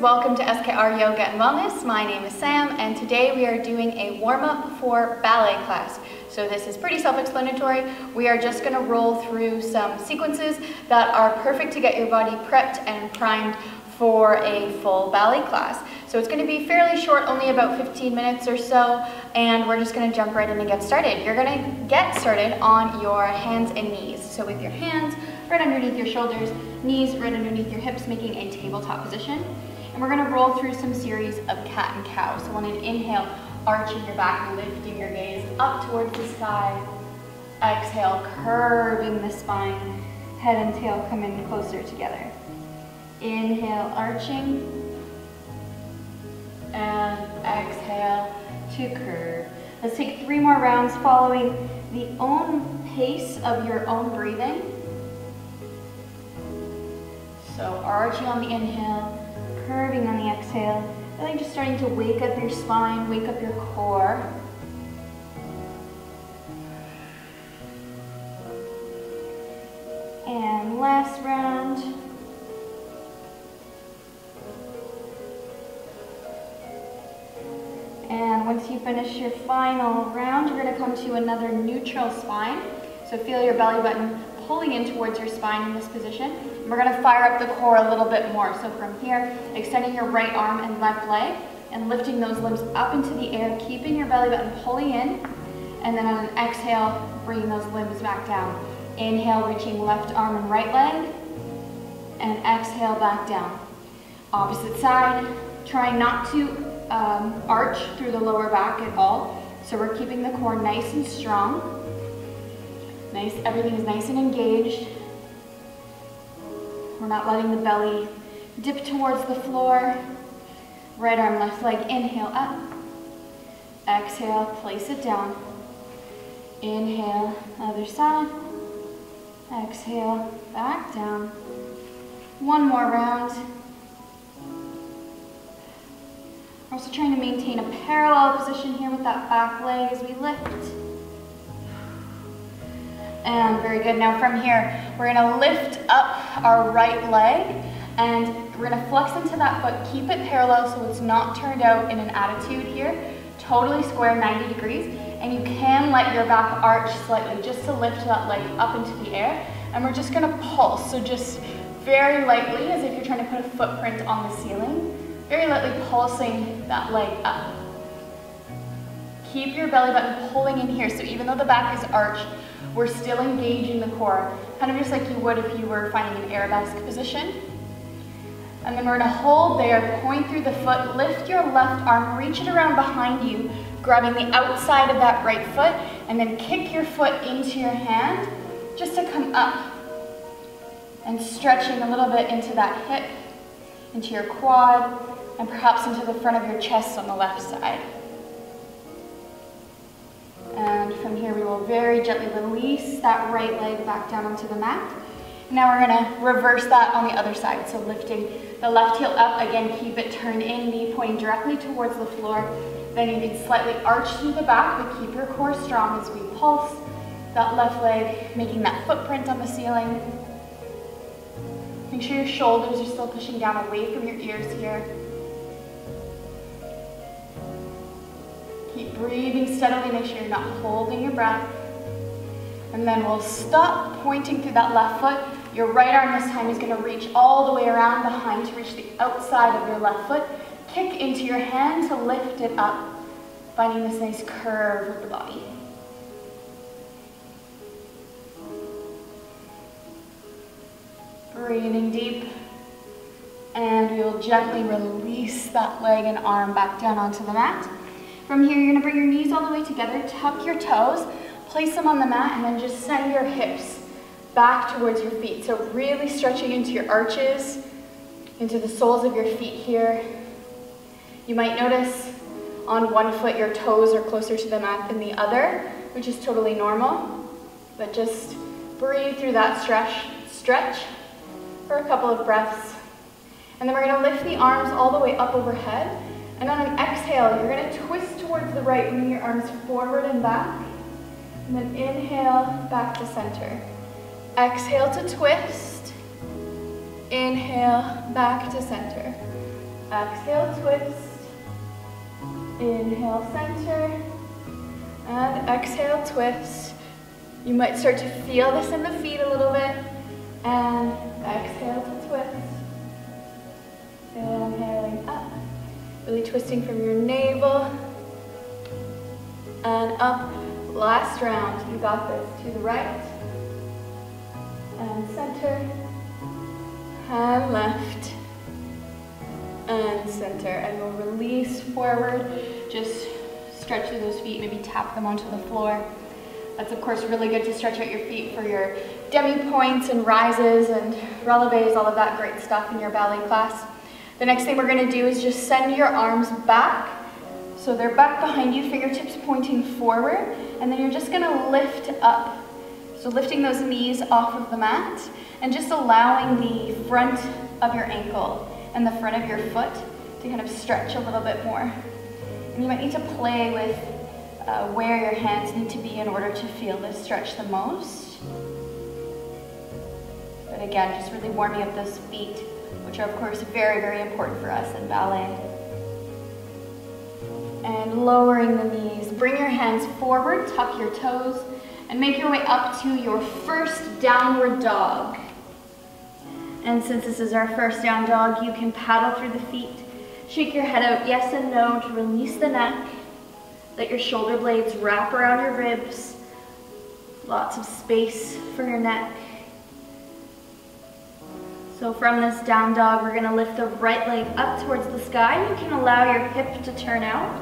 Welcome to SKR Yoga and Wellness. My name is Sam and today we are doing a warm-up for ballet class. So this is pretty self-explanatory. We are just gonna roll through some sequences that are perfect to get your body prepped and primed for a full ballet class. So it's gonna be fairly short, only about 15 minutes or so, and we're just gonna jump right in and get started. You're gonna get started on your hands and knees. So with your hands right underneath your shoulders, knees right underneath your hips, making a tabletop position. We're gonna roll through some series of cat and cow. So on an inhale, arching your back, lifting your gaze up towards the sky. Exhale, curving the spine. Head and tail come in closer together. Inhale, arching. And exhale to curve. Let's take three more rounds following the own pace of your own breathing. So arching on the inhale, curving on the exhale. Really just starting to wake up your spine, wake up your core. And last round. And once you finish your final round, you're gonna come to another neutral spine. So feel your belly button pulling in towards your spine in this position. And we're gonna fire up the core a little bit more. So from here, extending your right arm and left leg and lifting those limbs up into the air, keeping your belly button pulling in. And then on an exhale, bringing those limbs back down. Inhale, reaching left arm and right leg. And exhale, back down. Opposite side, trying not to um, arch through the lower back at all. So we're keeping the core nice and strong. Nice, everything is nice and engaged. We're not letting the belly dip towards the floor. Right arm, left leg, inhale up. Exhale, place it down. Inhale, other side. Exhale, back down. One more round. Also trying to maintain a parallel position here with that back leg as we lift. And very good. Now from here, we're gonna lift up our right leg and we're gonna flex into that foot, keep it parallel so it's not turned out in an attitude here. Totally square 90 degrees. And you can let your back arch slightly just to lift that leg up into the air. And we're just gonna pulse. So just very lightly, as if you're trying to put a footprint on the ceiling, very lightly pulsing that leg up. Keep your belly button pulling in here. So even though the back is arched, we're still engaging the core, kind of just like you would if you were finding an arabesque position. And then we're gonna hold there, point through the foot, lift your left arm, reach it around behind you, grabbing the outside of that right foot, and then kick your foot into your hand, just to come up. And stretching a little bit into that hip, into your quad, and perhaps into the front of your chest on the left side. And from here, we will very gently release that right leg back down onto the mat. Now we're gonna reverse that on the other side. So lifting the left heel up, again, keep it turned in, knee pointing directly towards the floor. Then you can slightly arch through the back, but keep your core strong as we pulse that left leg, making that footprint on the ceiling. Make sure your shoulders are still pushing down away from your ears here. Keep breathing steadily, make sure you're not holding your breath. And then we'll stop pointing through that left foot. Your right arm this time is gonna reach all the way around behind to reach the outside of your left foot. Kick into your hand to lift it up, finding this nice curve with the body. Breathing deep. And we will gently release that leg and arm back down onto the mat. From here, you're gonna bring your knees all the way together, tuck your toes, place them on the mat, and then just send your hips back towards your feet. So really stretching into your arches, into the soles of your feet here. You might notice on one foot your toes are closer to the mat than the other, which is totally normal. But just breathe through that stretch, stretch for a couple of breaths. And then we're gonna lift the arms all the way up overhead and on an exhale, you're gonna twist towards the right, bring your arms forward and back. And then inhale, back to center. Exhale to twist. Inhale, back to center. Exhale, twist. Inhale, center. And exhale, twist. You might start to feel this in the feet a little bit. And exhale to twist. Inhaling up. Really twisting from your navel. And up. Last round. You got this. To the right. And center. And left. And center. And we'll release forward. Just stretch through those feet. Maybe tap them onto the floor. That's of course really good to stretch out your feet for your demi pointes and rises and releves, all of that great stuff in your ballet class. The next thing we're gonna do is just send your arms back. So they're back behind you, fingertips pointing forward, and then you're just gonna lift up. So lifting those knees off of the mat and just allowing the front of your ankle and the front of your foot to kind of stretch a little bit more. And you might need to play with uh, where your hands need to be in order to feel this stretch the most. But again, just really warming up those feet, which are of course very, very important for us in ballet. And lowering the knees. Bring your hands forward, tuck your toes, and make your way up to your first downward dog. And since this is our first down dog, you can paddle through the feet, shake your head out yes and no to release the neck, let your shoulder blades wrap around your ribs. Lots of space for your neck. So from this down dog, we're gonna lift the right leg up towards the sky. You can allow your hip to turn out.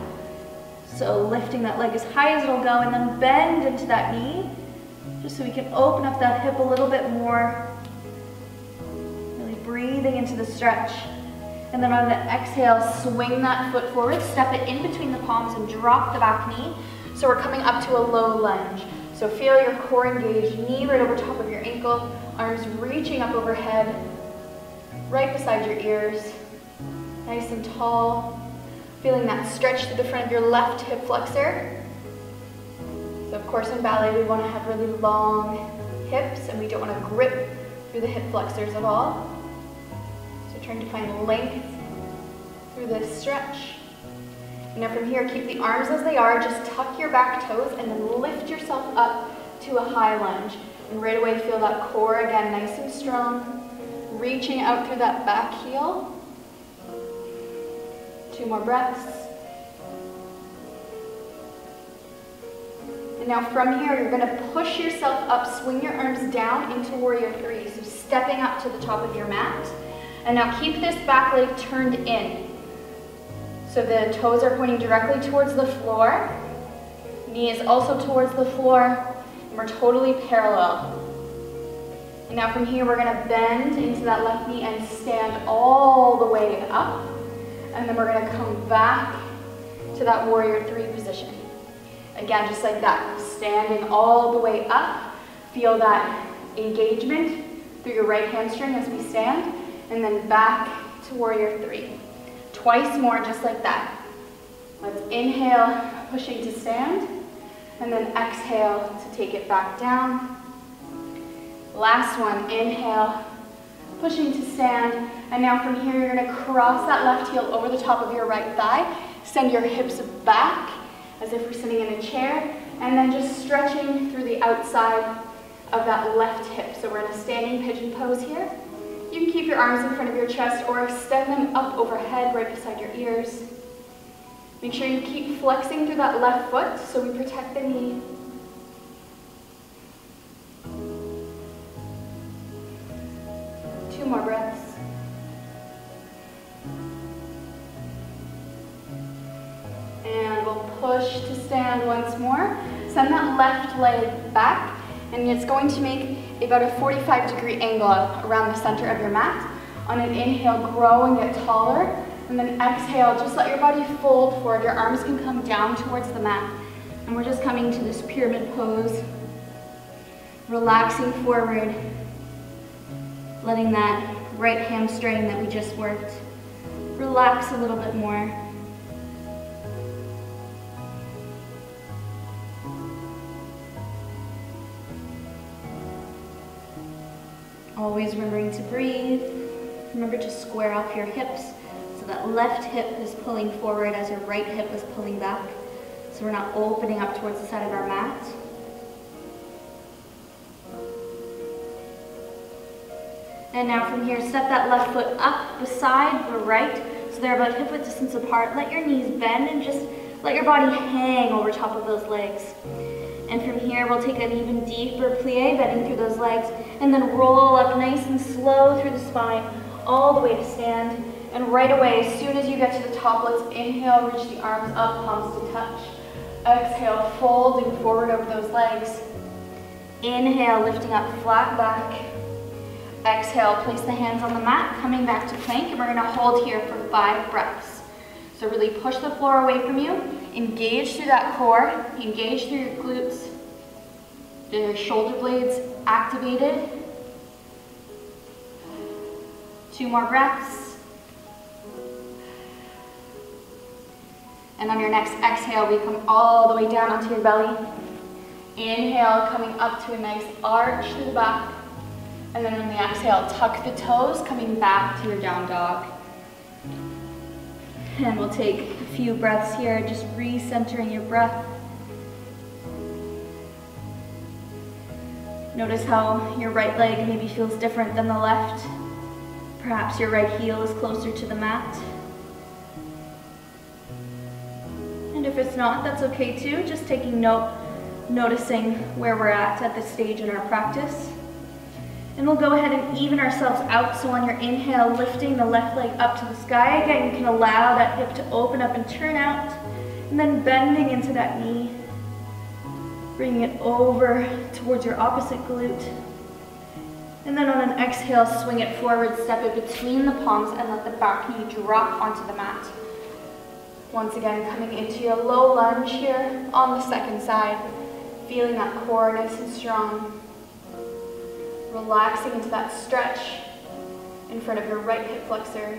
So lifting that leg as high as it'll go and then bend into that knee, just so we can open up that hip a little bit more. Really breathing into the stretch. And then on the exhale, swing that foot forward, step it in between the palms and drop the back knee. So we're coming up to a low lunge. So feel your core engaged, knee right over top of your ankle, arms reaching up overhead, right beside your ears, nice and tall. Feeling that stretch to the front of your left hip flexor. So of course in ballet we want to have really long hips and we don't want to grip through the hip flexors at all. So trying to find length through this stretch. Now from here, keep the arms as they are, just tuck your back toes and then lift yourself up to a high lunge. And right away feel that core again nice and strong. Reaching out through that back heel. Two more breaths. And now from here, you're gonna push yourself up, swing your arms down into warrior three. So stepping up to the top of your mat. And now keep this back leg turned in. So the toes are pointing directly towards the floor. Knee is also towards the floor. And we're totally parallel. And now from here, we're gonna bend into that left knee and stand all the way up. And then we're gonna come back to that warrior three position. Again, just like that, standing all the way up. Feel that engagement through your right hamstring as we stand and then back to warrior three. Twice more, just like that. Let's inhale, pushing to stand, and then exhale to take it back down. Last one, inhale, pushing to stand, and now from here you're gonna cross that left heel over the top of your right thigh, send your hips back as if we're sitting in a chair, and then just stretching through the outside of that left hip. So we're in a standing pigeon pose here. You can keep your arms in front of your chest or extend them up overhead right beside your ears. Make sure you keep flexing through that left foot so we protect the knee. More breaths. And we'll push to stand once more. Send that left leg back and it's going to make about a 45 degree angle around the center of your mat. On an inhale, grow and get taller, and then exhale, just let your body fold forward. Your arms can come down towards the mat. And we're just coming to this pyramid pose, relaxing forward, letting that right hamstring that we just worked relax a little bit more. Always remembering to breathe. Remember to square off your hips so that left hip is pulling forward as your right hip is pulling back. So we're not opening up towards the side of our mat. And now from here, step that left foot up beside the right. So they're about hip width distance apart. Let your knees bend and just let your body hang over top of those legs. And from here, we'll take an even deeper plie, bending through those legs, and then roll up nice and slow through the spine, all the way to stand. And right away, as soon as you get to the top, let's inhale, reach the arms up, palms to touch. Exhale, folding forward over those legs. Inhale, lifting up flat back. Exhale, place the hands on the mat, coming back to plank, and we're gonna hold here for five breaths. So really push the floor away from you, engage through that core, engage through your glutes, your shoulder blades activated. Two more breaths. And on your next exhale, we come all the way down onto your belly. Inhale, coming up to a nice arch through the back. And then on the exhale, tuck the toes, coming back to your down dog. And we'll take a few breaths here, just recentering your breath. Notice how your right leg maybe feels different than the left. Perhaps your right heel is closer to the mat. And if it's not, that's okay too. Just taking note, noticing where we're at at this stage in our practice. And we'll go ahead and even ourselves out. So on your inhale, lifting the left leg up to the sky. Again, you can allow that hip to open up and turn out. And then bending into that knee. Bringing it over towards your opposite glute. And then on an exhale, swing it forward, step it between the palms and let the back knee drop onto the mat. Once again, coming into your low lunge here on the second side. Feeling that core nice and strong relaxing into that stretch in front of your right hip flexor.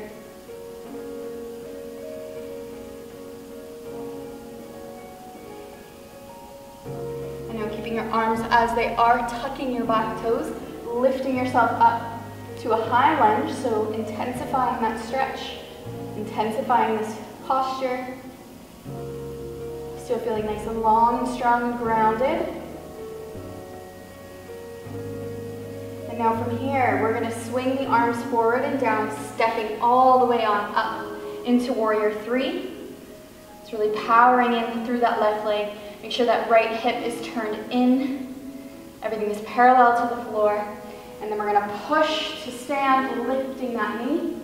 And now keeping your arms as they are, tucking your back toes, lifting yourself up to a high lunge, so intensifying that stretch, intensifying this posture. Still feeling nice and long, strong, grounded. Now from here, we're gonna swing the arms forward and down, stepping all the way on up into warrior three. It's really powering in through that left leg. Make sure that right hip is turned in. Everything is parallel to the floor. And then we're gonna push to stand, lifting that knee.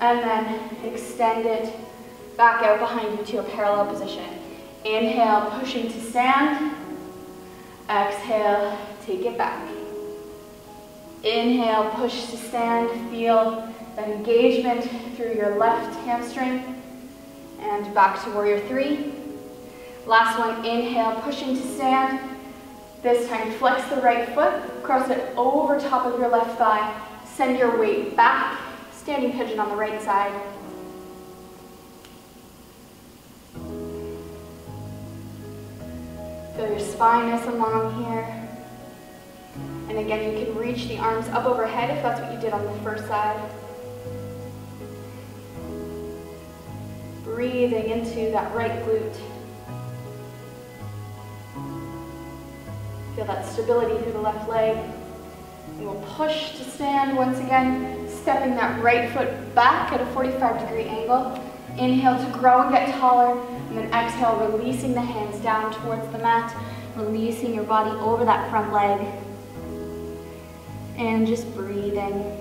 And then extend it back out behind you to a parallel position. Inhale, pushing to stand. Exhale, take it back. Inhale, push to stand. Feel that engagement through your left hamstring. And back to warrior three. Last one, inhale, pushing to stand. This time, flex the right foot, cross it over top of your left thigh. Send your weight back, standing pigeon on the right side. Feel your spine nice and long here. And again, you can reach the arms up overhead if that's what you did on the first side. Breathing into that right glute. Feel that stability through the left leg. And we'll push to stand once again, stepping that right foot back at a 45 degree angle. Inhale to grow and get taller, and then exhale, releasing the hands down towards the mat, releasing your body over that front leg and just breathing.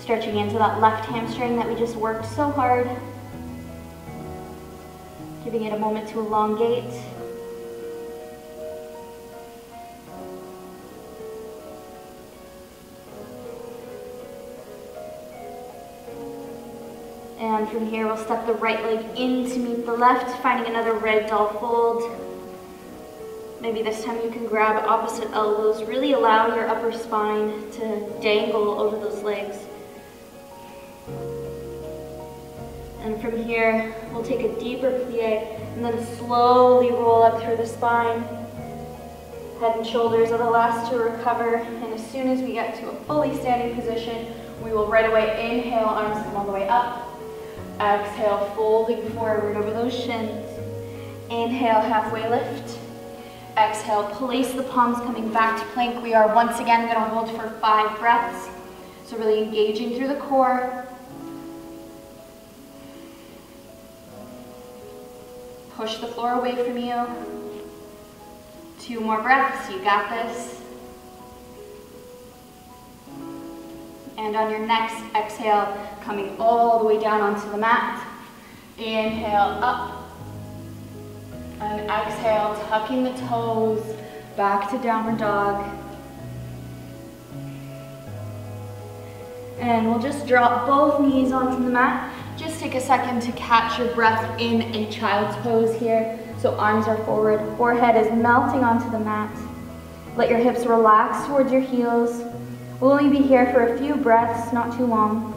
Stretching into that left hamstring that we just worked so hard. Giving it a moment to elongate. And from here, we'll step the right leg in to meet the left, finding another ragdoll fold. Maybe this time you can grab opposite elbows. Really allow your upper spine to dangle over those legs. And from here, we'll take a deeper plie and then slowly roll up through the spine. Head and shoulders are the last to recover. And as soon as we get to a fully standing position, We will right away inhale, arms come all the way up. Exhale, folding forward over those shins. Inhale, halfway lift. Exhale, place the palms coming back to plank. We are once again gonna hold for five breaths. So really engaging through the core. Push the floor away from you. Two more breaths, you got this. And on your next exhale, coming all the way down onto the mat. Inhale up. And exhale, tucking the toes back to downward dog. And we'll just drop both knees onto the mat. Just take a second to catch your breath in a child's pose here. So arms are forward, forehead is melting onto the mat. Let your hips relax towards your heels. We'll only be here for a few breaths, not too long.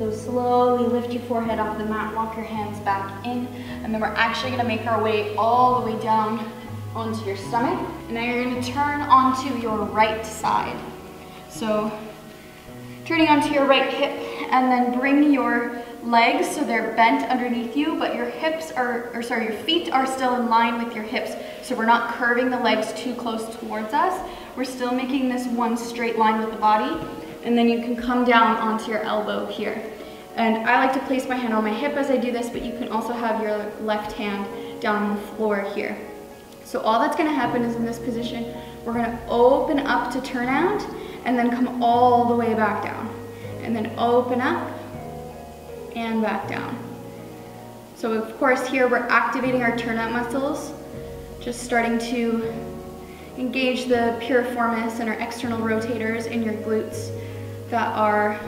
So slowly lift your forehead off the mat, walk your hands back in, and then we're actually gonna make our way all the way down onto your stomach. And now you're gonna turn onto your right side. So turning onto your right hip and then bring your legs so they're bent underneath you, but your hips are, or sorry, your feet are still in line with your hips. So we're not curving the legs too close towards us. We're still making this one straight line with the body. And then you can come down onto your elbow here. And I like to place my hand on my hip as I do this, but you can also have your left hand down on the floor here. So all that's gonna happen is in this position, we're gonna open up to turn out and then come all the way back down. And then open up and back down. So of course here we're activating our turnout muscles, just starting to engage the piriformis and our external rotators in your glutes that are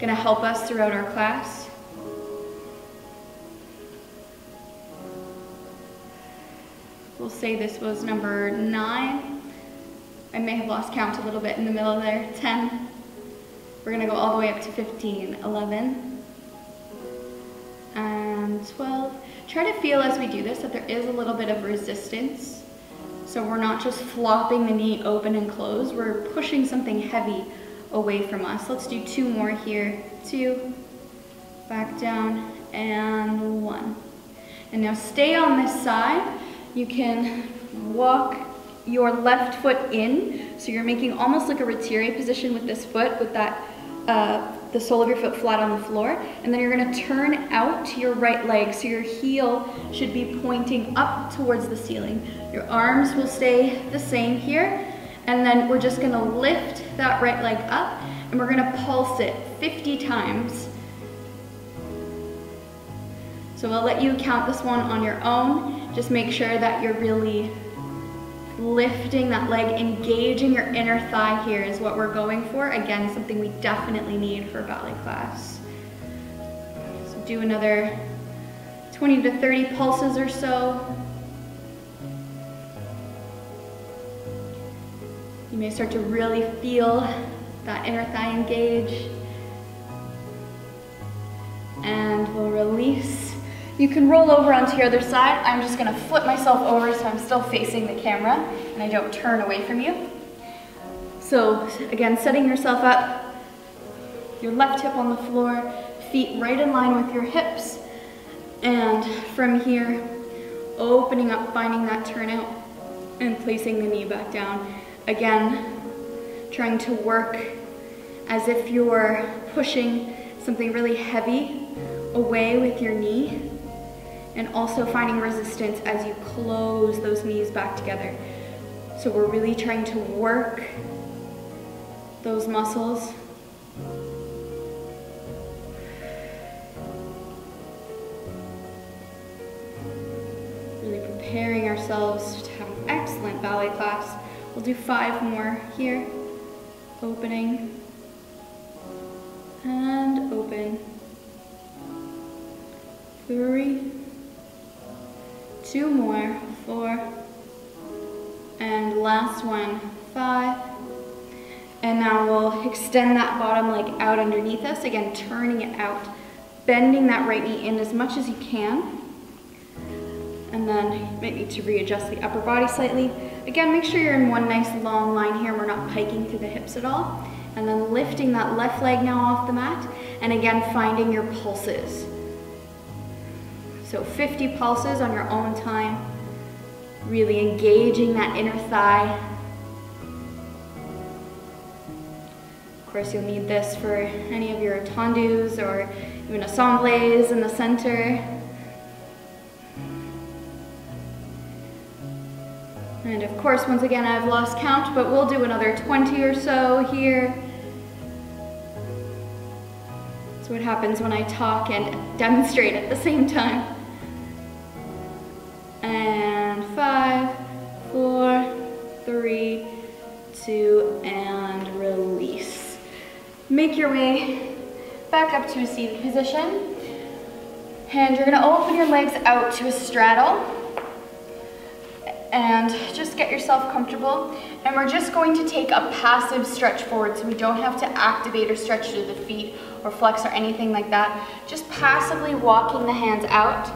gonna help us throughout our class. We'll say this was number nine. I may have lost count a little bit in the middle there. 10. We're gonna go all the way up to 15, 11, and 12. Try to feel as we do this that there is a little bit of resistance. So we're not just flopping the knee open and closed, we're pushing something heavy away from us. Let's do two more here. Two, back down, and one. And now stay on this side. You can walk your left foot in, so you're making almost like a retire position with this foot, with that uh, the sole of your foot flat on the floor, and then you're gonna turn out to your right leg, so your heel should be pointing up towards the ceiling. Your arms will stay the same here, and then we're just gonna lift that right leg up, and we're gonna pulse it 50 times. So I'll let you count this one on your own. Just make sure that you're really lifting that leg, engaging your inner thigh here is what we're going for. Again, something we definitely need for ballet class. So do another 20 to 30 pulses or so. You may start to really feel that inner thigh engage. And we'll release you can roll over onto your other side. I'm just gonna flip myself over so I'm still facing the camera and I don't turn away from you. So again, setting yourself up, your left hip on the floor, feet right in line with your hips. And from here, opening up, finding that turnout and placing the knee back down. Again, trying to work as if you're pushing something really heavy away with your knee and also finding resistance as you close those knees back together. So we're really trying to work those muscles. Really preparing ourselves to have an excellent ballet class. We'll do five more here. Opening and open. Three, two more, four, and last one, five. And now we'll extend that bottom leg out underneath us, again, turning it out, bending that right knee in as much as you can. And then you might need to readjust the upper body slightly. Again, make sure you're in one nice long line here. We're not piking through the hips at all. And then lifting that left leg now off the mat. And again, finding your pulses. So 50 pulses on your own time. Really engaging that inner thigh. Of course, you'll need this for any of your tendus or even assemblés in the center. Of course, once again, I've lost count, but we'll do another 20 or so here. That's what happens when I talk and demonstrate at the same time. And five, four, three, two, and release. Make your way back up to a seated position. And you're gonna open your legs out to a straddle and just get yourself comfortable. And we're just going to take a passive stretch forward so we don't have to activate or stretch to the feet or flex or anything like that. Just passively walking the hands out,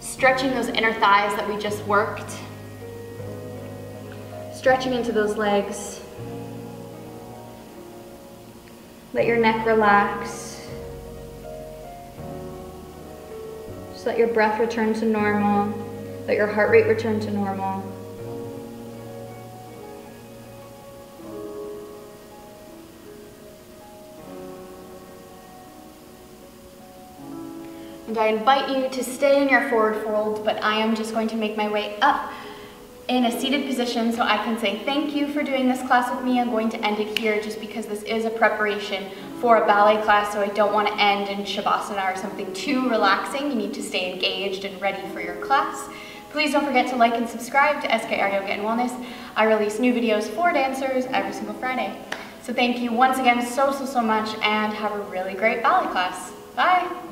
stretching those inner thighs that we just worked, stretching into those legs. Let your neck relax. Just let your breath return to normal. Let your heart rate return to normal. And I invite you to stay in your forward fold, but I am just going to make my way up in a seated position so I can say thank you for doing this class with me. I'm going to end it here just because this is a preparation for a ballet class, so I don't want to end in Shavasana or something too relaxing. You need to stay engaged and ready for your class. Please don't forget to like and subscribe to SKR Yoga and Wellness. I release new videos for dancers every single Friday. So thank you once again so, so, so much and have a really great ballet class. Bye!